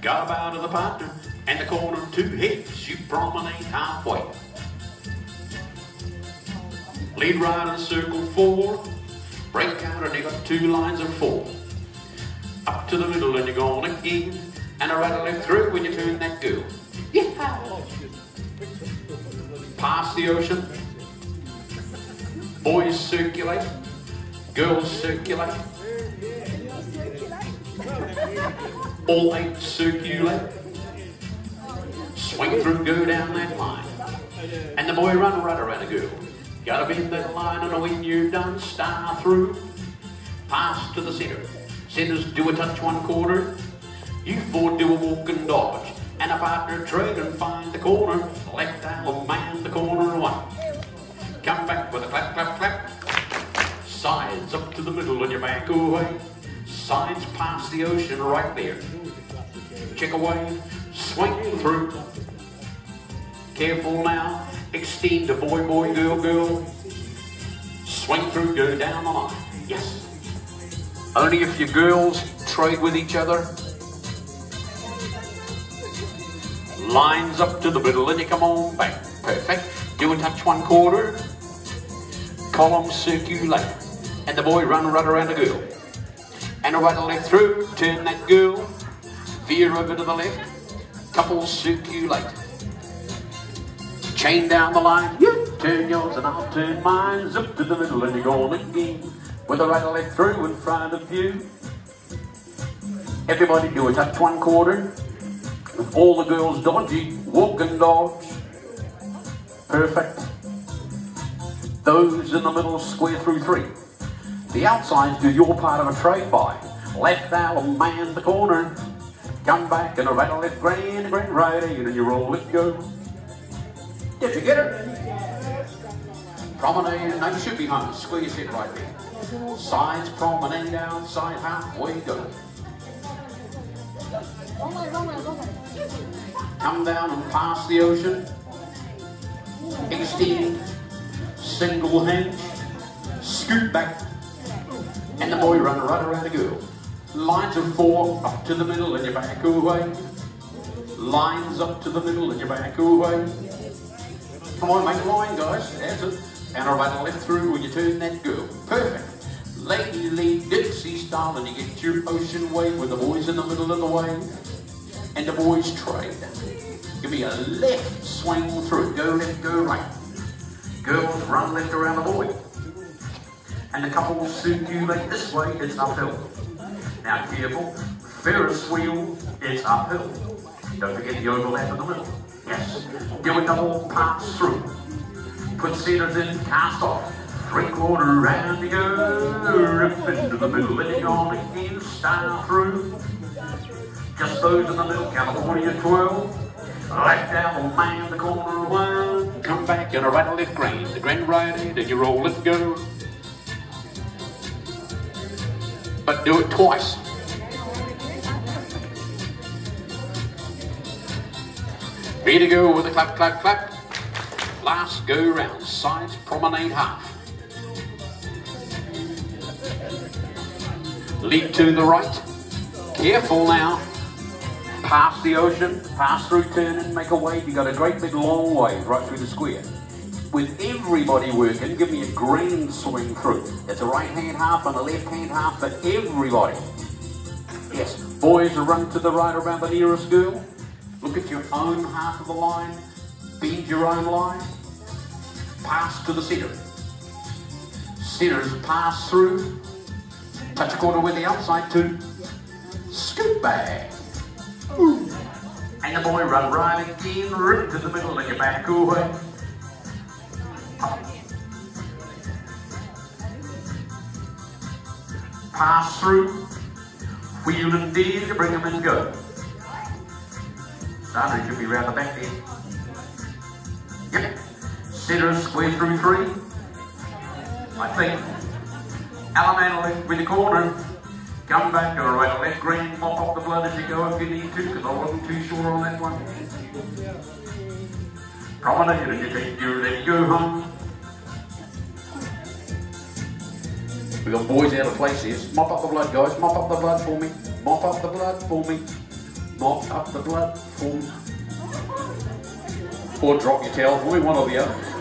Gob out of the partner and the corner two hips. You promenade halfway. Lead right in circle four. Break out and you got two lines of four. Up to the middle and you're going again. And a left through when you turn that girl. Yeah. Pass the ocean. Boys circulate. Girls circulate. All eight circulate. Swing through, go down that line. And the boy run right around the girl. Gotta bend that line and when you're done, star through. Pass to the center. Centers do a touch one quarter. You four do a walk and dodge. And a partner trade and find the corner. Left allemande the corner one. Come back with a clap, clap, clap. Sides up to the middle and your back away. Sides pass the ocean right there. Check away, swing through. Careful now, extend to boy, boy, girl, girl. Swing through, go down the line. Yes. Only if your girls trade with each other. Lines up to the middle and you come on back. Perfect. Do a touch one quarter. Column circulate. And the boy run right around the girl. And a right and left through, turn that girl. Veer over to the left. Couple circulate. Chain down the line. You turn yours and I'll turn mine. Zip to the middle and you're going again. With a right and left through in front of you. Everybody do a touch one quarter. With all the girls dodgy, walk and dodge. Perfect. Those in the middle square through three. The outsides do your part of a trade by. Left allemande the corner. Come back and and left grand, grand right in and you roll it go. Did you get it? Promenade, no you should be home. Squeeze it right there. Sides promenade outside halfway go. Come down and pass the ocean. Extend. Single hinge. Scoot back. And the boy run right around the girl. Lines of four up to the middle and your back away. Lines up to the middle and your back away. Come on, make a line, guys. That's it. And a right left through when you turn that girl. Perfect. Lady lead Dixie style and you get your ocean wave with the boys in the middle of the wave. And the boys trade. Give me a left swing through. Go left, go right. Girls run left around the boy. And the couples circulate this way, it's uphill. Now careful, Ferris wheel, it's uphill. Don't forget the overlap in the middle. Yes. Do a double pass through. Put centers in, cast off. Three quarter round you go. Rip into the middle, and on again, star through. Just those in the middle, California twirl. Left down, man, the corner one. Come back and a and left grand. The grand right end, and you roll it, go. But do it twice. Ready to go with a clap, clap, clap. Last go round, sides promenade half. Lead to the right. Careful now. Pass the ocean, pass through turn and make a wave. You've got a great big long wave right through the square. With everybody working, give me a grand swing through. It's a right hand half and a left hand half for everybody. Yes, boys run to the right around the nearest girl. Look at your own half of the line. Bend your own line. Pass to the center. Centers pass through. Touch a corner with the outside too. Scoot back. Ooh. And the boy run right again, rip to the middle and your back away. Pass through. Wheel and deal, you bring them and go. Starter should be round the back there. Yep. Center square through three. I think. Allemande with the corner. Come back, all right, let green pop off the blood as you go if you need to, because I wasn't too sure on that one. Promenade and you take your ready go home. We got boys out of place here. Mop up the blood, guys. Mop up the blood for me. Mop up the blood for me. Mop up the blood for me. Or drop your towel for me, one or the other.